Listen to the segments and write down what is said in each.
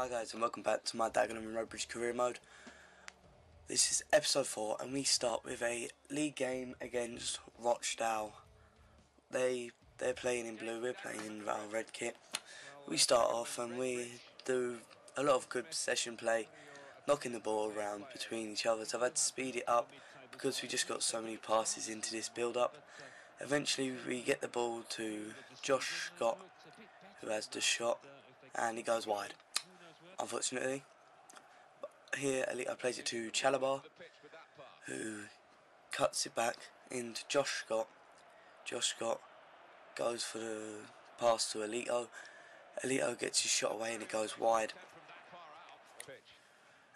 Hi guys and welcome back to my Dagenham and Redbridge career mode. This is episode 4 and we start with a league game against Rochdale. They, they're playing in blue, we're playing in our red kit. We start off and we do a lot of good possession play, knocking the ball around between each other. So I've had to speed it up because we just got so many passes into this build up. Eventually we get the ball to Josh Scott who has the shot and he goes wide unfortunately. But here, I plays it to Chalobah, who cuts it back into Josh Scott. Josh Scott goes for the pass to Elito. Elito gets his shot away and it goes wide.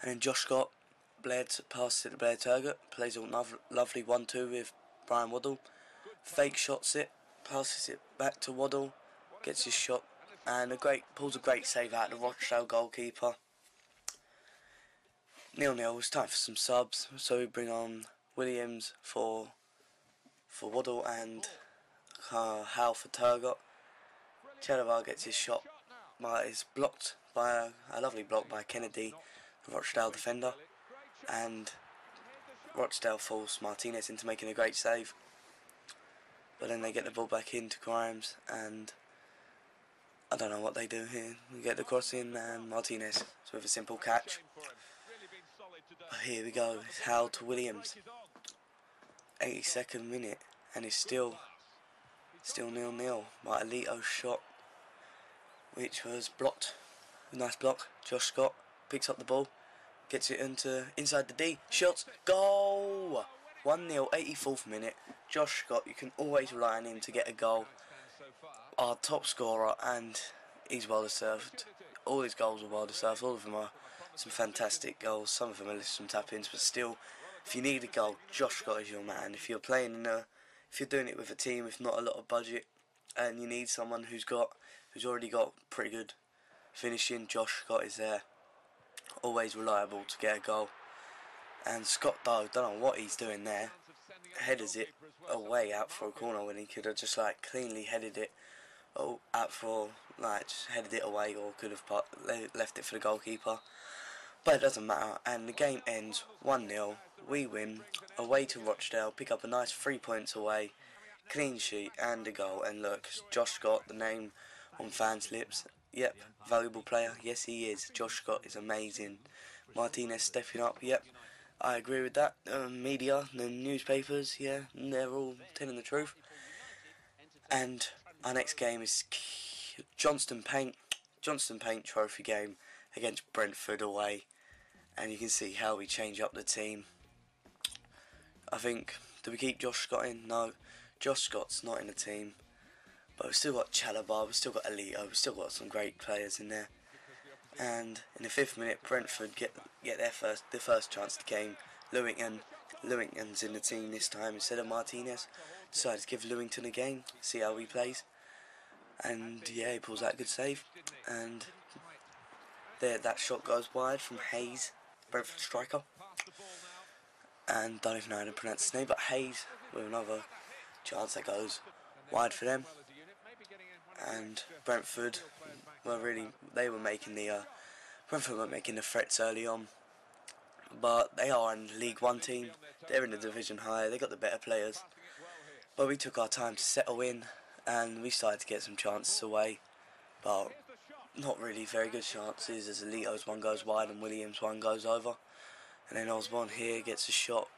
And then Josh Scott, Blair passes it to Blair Turgott, plays a lovely 1-2 with Brian Woodall. Fake shots it, passes it back to Woodall, gets his shot and a great pulls a great save out of the Rochdale goalkeeper. Nil nil. It's time for some subs, so we bring on Williams for for Woodall and uh, Hal for Turgott. Chalobah gets his shot, but is blocked by a, a lovely block by Kennedy, the Rochdale defender, and Rochdale force Martinez into making a great save. But then they get the ball back into Grimes and I don't know what they do here. We get the cross in and Martinez with a simple catch. But here we go. It's Hal to Williams. 82nd minute and it's still still nil nil. My Elito shot which was blocked. Nice block. Josh Scott picks up the ball, gets it into inside the D, shots, goal! 1 0, 84th minute. Josh Scott, you can always rely on him to get a goal our top scorer, and he's well deserved. All his goals are well deserved. All of them are some fantastic goals. Some of them are just some tap ins, but still, if you need a goal, Josh Scott is your man. If you're playing in a, if you're doing it with a team with not a lot of budget, and you need someone who's got, who's already got pretty good finishing, Josh Scott is there. Always reliable to get a goal. And Scott Doe, don't know what he's doing there. Headers it away out for a corner when he could have just like cleanly headed it oh, at for like just headed it away or could have put, left it for the goalkeeper. But it doesn't matter, and the game ends 1 0. We win away to Rochdale, pick up a nice three points away, clean sheet, and a goal. And look, Josh Scott, the name on fans' lips. Yep, valuable player. Yes, he is. Josh Scott is amazing. Martinez stepping up. Yep, I agree with that. Uh, media, the newspapers, yeah, they're all telling the truth. And our next game is Johnstone Paint, Johnstone Paint Trophy game against Brentford away, and you can see how we change up the team. I think do we keep Josh Scott in? No, Josh Scott's not in the team, but we've still got Chalobah, we've still got Elito, we've still got some great players in there and in the fifth minute Brentford get get their first their first chance of the game. Lewington Lewington's in the team this time instead of Martinez. Decided to give Lewington a game, see how he plays. And yeah, he pulls out a good save. And there that shot goes wide from Hayes, Brentford striker. And don't even know how to pronounce his name, but Hayes with another chance that goes wide for them and Brentford were really they were making the uh, Brentford were making the threats early on, but they are in League One team. They're in the division higher. They got the better players, but we took our time to settle in, and we started to get some chances away, but not really very good chances as Elito's one goes wide and Williams one goes over, and then Osborne here gets a shot.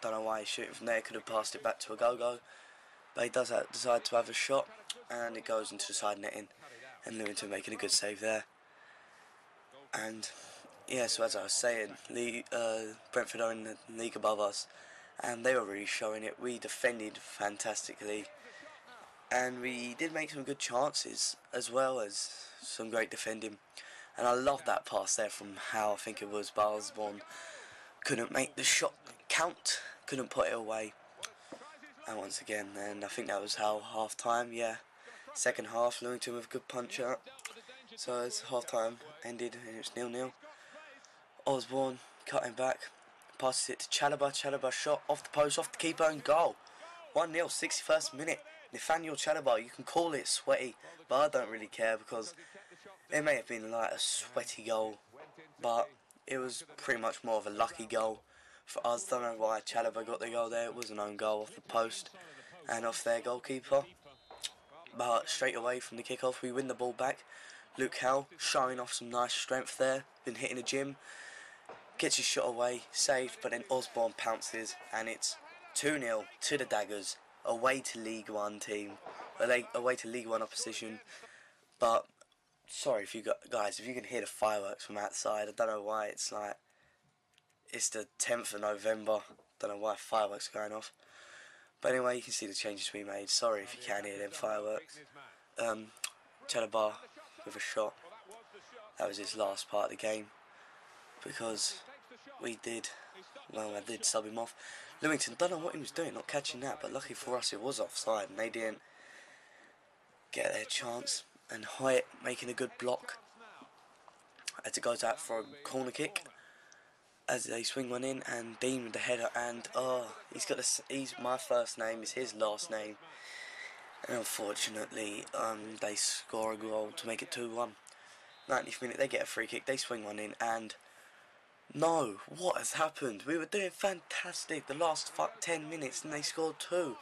Don't know why he's shooting from there. Could have passed it back to Ogogo. But he does have, decide to have a shot, and it goes into the side netting, and Lewington making a good save there. And yeah, so as I was saying, uh, Brentford are in the league above us, and they were really showing it. We defended fantastically, and we did make some good chances as well as some great defending. And I love that pass there from how I think it was Balsborn couldn't make the shot count, couldn't put it away. And once again, and I think that was how half time, yeah. Second half, Lewington with a good punch out. So as half time ended and it's nil nil. Osborne cutting back, passes it to Chalobah. Chalobah shot off the post, off the keeper and goal. 1 0, 61st minute. Nathaniel Chalobah, you can call it sweaty, but I don't really care because It may have been like a sweaty goal, but it was pretty much more of a lucky goal for us. Don't know why Chalobah got the goal there. It was an own goal off the post and off their goalkeeper. But straight away from the kickoff, we win the ball back. Luke Howell showing off some nice strength there. Been hitting the gym. Gets his shot away, saved, but then Osborne pounces, and it's 2 0 to the Daggers, away to League One team, away to League One opposition. But sorry if you got, guys, if you can hear the fireworks from outside, I don't know why it's like it's the 10th of November. Don't know why fireworks are going off. But anyway, you can see the changes we made. Sorry if you can't hear them fireworks. Um, Chalobah with a shot. That was his last part of the game. Because we did, well, I did sub him off. Lewington, don't know what he was doing, not catching that. But lucky for us, it was offside. And they didn't get their chance. And Hyatt making a good block. As it goes out for a corner kick as they swing one in and Dean with the header and oh he's got a he's my first name is his last name and unfortunately um, they score a goal to make it 2-1 90th minute they get a free kick they swing one in and no what has happened we were doing fantastic the last fuck 10 minutes and they scored two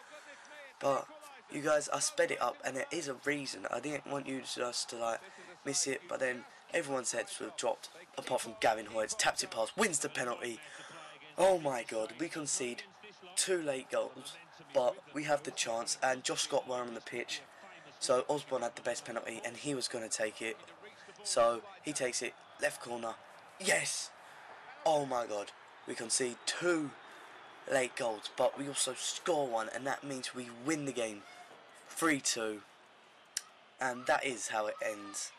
but you guys I sped it up and there is a reason I didn't want you just to like miss it but then everyone's heads were dropped apart from Gavin Hoyte, taps it past, wins the penalty. Oh my god, we concede two late goals, but we have the chance, and Josh Scott were on the pitch, so Osborne had the best penalty, and he was going to take it. So he takes it, left corner, yes! Oh my god, we concede two late goals, but we also score one, and that means we win the game 3 2. And that is how it ends.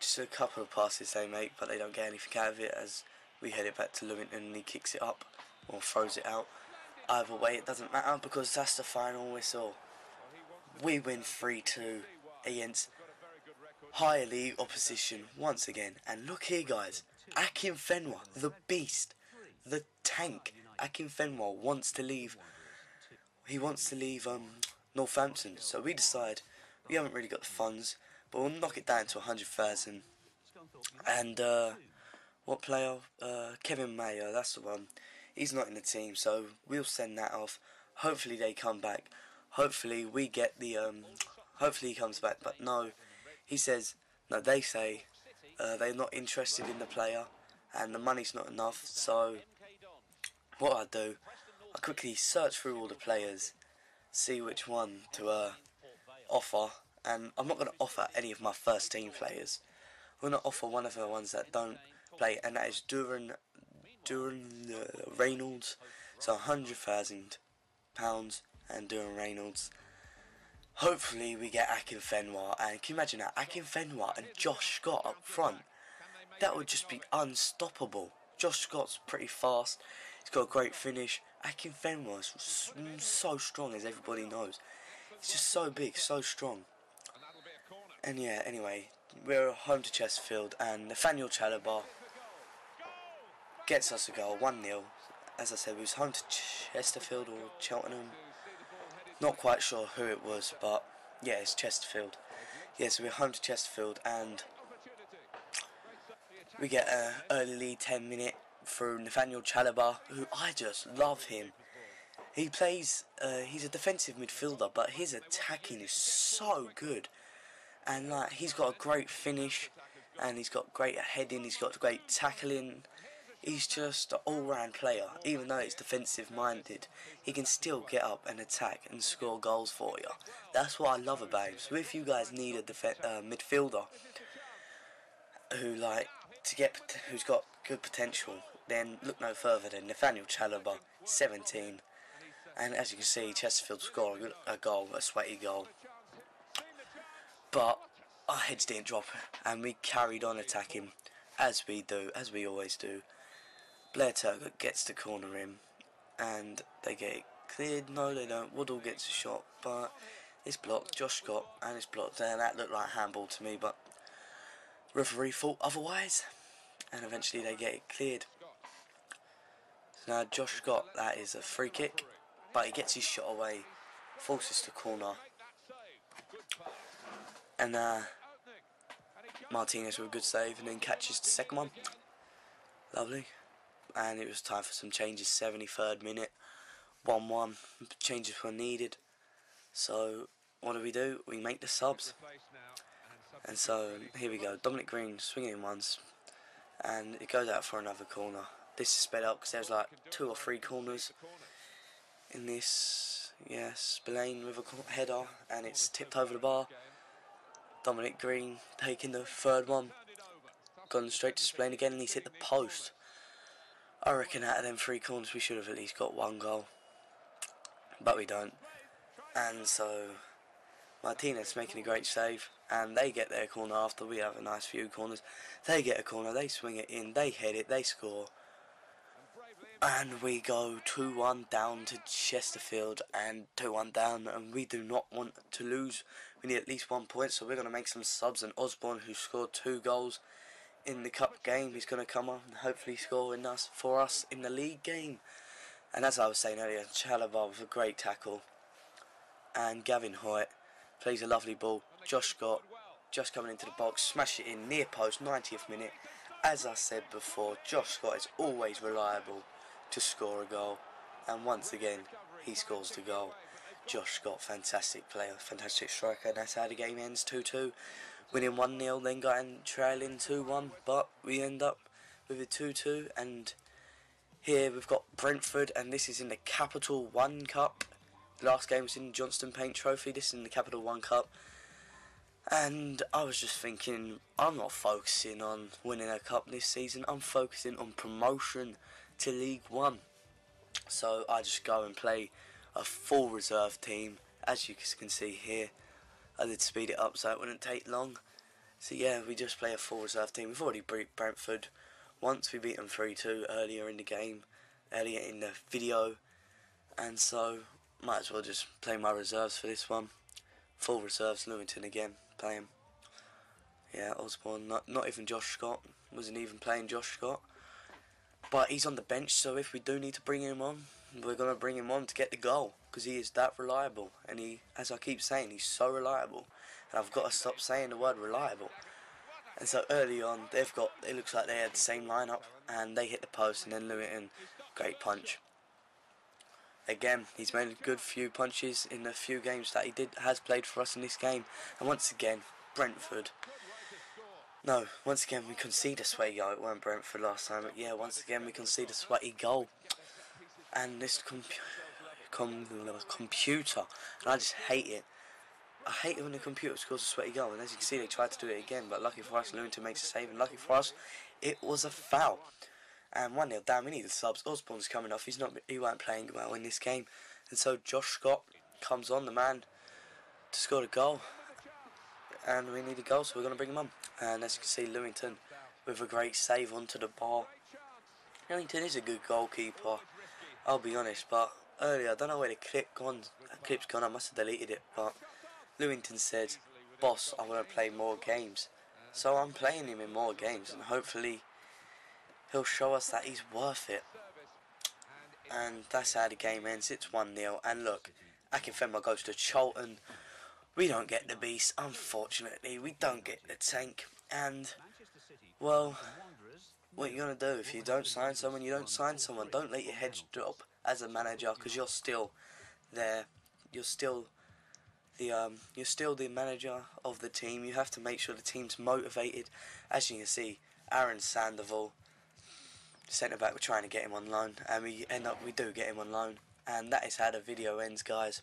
Just a couple of passes they make, but they don't get anything out of it as we head it back to Lewington and he kicks it up or throws it out. Either way, it doesn't matter because that's the final whistle. We win 3-2 against higher league opposition once again. And look here, guys. Akinfenwa, the beast, the tank. Akinfenwa wants to leave. He wants to leave um, Northampton. So we decide we haven't really got the funds but we'll knock it down to 100,000. And uh, what player? Uh, Kevin Mayer, that's the one. He's not in the team, so we'll send that off. Hopefully they come back. Hopefully we get the. Um, hopefully he comes back, but no. He says no. They say uh, they're not interested in the player, and the money's not enough. So what I do, I quickly search through all the players, see which one to uh, offer and I'm not going to offer any of my first team players. I'm going to offer one of the ones that don't play, and that is Duran, Duran uh, Reynolds. So £100,000 and Duran Reynolds. Hopefully we get Akin Akinfenwa, and can you imagine that? Akin Akinfenwa and Josh Scott up front. That would just be unstoppable. Josh Scott's pretty fast. He's got a great finish. Akinfenwa is so strong, as everybody knows. He's just so big, so strong. And yeah, anyway, we're home to Chesterfield, and Nathaniel Chalobah gets us a goal, 1 0. As I said, we was home to Chesterfield or Cheltenham. Not quite sure who it was, but yeah, it's Chesterfield. Yeah, so we're home to Chesterfield, and we get an early lead 10 minute through Nathaniel Chalobah, who I just love him. He plays, uh, he's a defensive midfielder, but his attacking is so good and like he's got a great finish, and he's got great heading, he's got great tackling. He's just an all-round player. Even though he's defensive-minded, he can still get up and attack and score goals for you. That's what I love about him. So if you guys need a uh, midfielder who like to get who's got good potential, then look no further than Nathaniel Chalobah, 17. And as you can see, Chesterfield scored a goal, a sweaty goal. But our heads didn't drop and we carried on attacking as we do, as we always do. Blair Turgott gets the corner in and they get cleared. No, they don't. Woodall gets a shot, but it's blocked. Josh Scott and it's blocked. And that looked like handball to me, but referee thought otherwise. And eventually they get it cleared. So now Josh Scott, that is a free kick, but he gets his shot away, forces the corner and uh, Martinez with a good save and then catches the second one. Lovely. And it was time for some changes. 73rd minute. 1 1. Changes were needed. So, what do we do? We make the subs. And so, here we go. Dominic Green swinging once. And it goes out for another corner. This is sped up because there's like two or three corners in this. Yes, Spillane with a header. And it's tipped over the bar. Dominic Green taking the third one. Gone straight to Spillane again and he's hit the post. I reckon out of them three corners we should have at least got one goal. But we don't. And so Martinez making a great save and they get their corner after we have a nice few corners. They get a corner, they swing it in, they head it, they score. And we go 2-1 down to Chesterfield and 2-1 down and we do not want to lose. We need at least one point so we're going to make some subs and Osborne who scored two goals in the cup game he's going to come on and hopefully score in us for us in the league game. And as I was saying earlier, Chalobah with a great tackle. And Gavin Hoyte plays a lovely ball. Josh Scott just coming into the box, smash it in near post, 90th minute. As I said before, Josh Scott is always reliable to score a goal. And once again, he scores the goal. Josh Scott, fantastic player, fantastic striker. And that's how the game ends 2 2. Winning 1 0, then going trailing 2 1. But we end up with a 2 2. And here we've got Brentford, and this is in the Capital One Cup. The last game was in Johnstone Paint Trophy. This is in the Capital One Cup. And I was just thinking, I'm not focusing on winning a cup this season. I'm focusing on promotion to League One. So I just go and play a full reserve team, as you can see here. I did speed it up so it wouldn't take long. So yeah, we just play a full reserve team. We've already beat Brentford once. We beat them 3-2 earlier in the game, earlier in the video. And so, might as well just play my reserves for this one. Full reserves, Lewington again, playing. Yeah, Osborne, not, not even Josh Scott. Wasn't even playing Josh Scott. But he's on the bench, so if we do need to bring him on, we're going to bring him on to get the goal. Because he is that reliable. And he, as I keep saying, he's so reliable. And I've got to stop saying the word reliable. And so early on, they've got, it looks like they had the same lineup. And they hit the post, and then Lewington, great punch. Again, he's made a good few punches in the few games that he did has played for us in this game. And once again, Brentford no, once again we concede a sweaty goal. It weren't Brentford last time, but yeah, once again we concede a sweaty goal. And this com com computer, and I just hate it. I hate it when the computer scores a sweaty goal, and as you can see, they tried to do it again, but lucky for us, Lewington makes a save, and lucky for us, it was a foul. And 1 0 down, we need the subs. Osborne's coming off, he's not, he weren't playing well in this game. And so Josh Scott comes on, the man, to score the goal and we need a goal, so we're going to bring him on. And as you can see, Lewington with a great save onto the bar. Lewington is a good goalkeeper, I'll be honest, but earlier, I don't know where the clip gone, clip's gone, I must have deleted it, but Lewington said, boss, I want to play more games. So I'm playing him in more games, and hopefully he'll show us that he's worth it. And that's how the game ends, it's 1-0, and look, Akinfenwa goes to Charlton, we don't get the beast, unfortunately. We don't get the tank. And, well, what are you going to do? If you don't sign someone, you don't sign someone. Don't let your head drop as a manager because you're still there. You're still the um, you're still the manager of the team. You have to make sure the team's motivated. As you can see, Aaron Sandoval, centre back, we're trying to get him on loan, and we end up we do get him on loan, and that is how the video ends, guys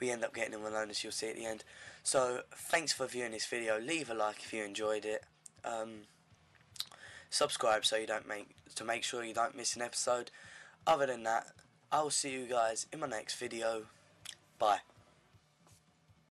we end up getting him on loan, as you'll see at the end. So thanks for viewing this video. Leave a like if you enjoyed it. Um, subscribe so you don't make to make sure you don't miss an episode. Other than that, I will see you guys in my next video. Bye.